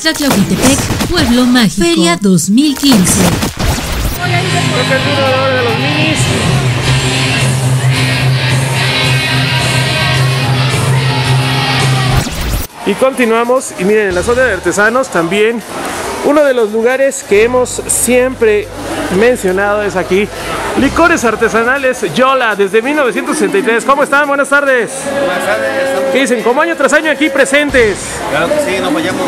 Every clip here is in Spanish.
Tlaclahuitepec, Pueblo Mágico. Feria 2015. Toca el turno ahora de los minis. Y continuamos, y miren, en la zona de artesanos también, uno de los lugares que hemos siempre mencionado es aquí, Licores Artesanales Yola, desde 1963. ¿Cómo están? Buenas tardes. Buenas tardes, ¿Qué dicen? Como año tras año aquí presentes. Claro que sí, no fallamos.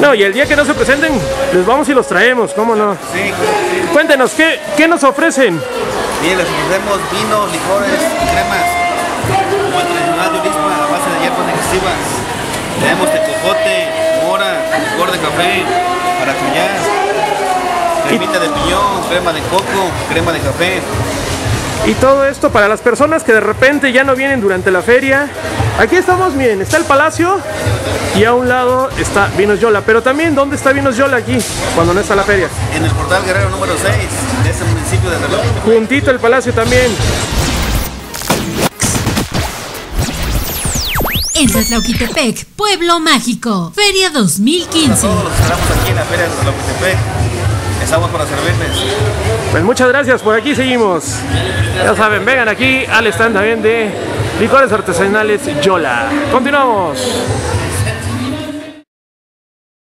No, y el día que no se presenten, les vamos y los traemos, ¿cómo no? Sí, sí. Cuéntenos, ¿qué, qué nos ofrecen? Bien, les ofrecemos vinos, licores y cremas. Como el tradicional de Orisma, a base de hierbas digestivas. Tenemos tecojote, mora, licor de café, maracuyá, cremita de piñón, crema de coco, crema de café. Y todo esto para las personas que de repente ya no vienen durante la feria. Aquí estamos, miren, está el palacio y a un lado está Vinos Yola. Pero también, ¿dónde está Vinos Yola aquí? Cuando no está la feria. En el portal Guerrero número 6 de este municipio de Reloj. Juntito el palacio también. En Tlaclahuitepec, Pueblo Mágico. Feria A 2015. todos los esperamos aquí en la feria de Relojitepec. Estamos para servirles. Pues muchas gracias, por aquí seguimos. Ya saben, vengan aquí al stand también de Licores Artesanales Yola. Continuamos.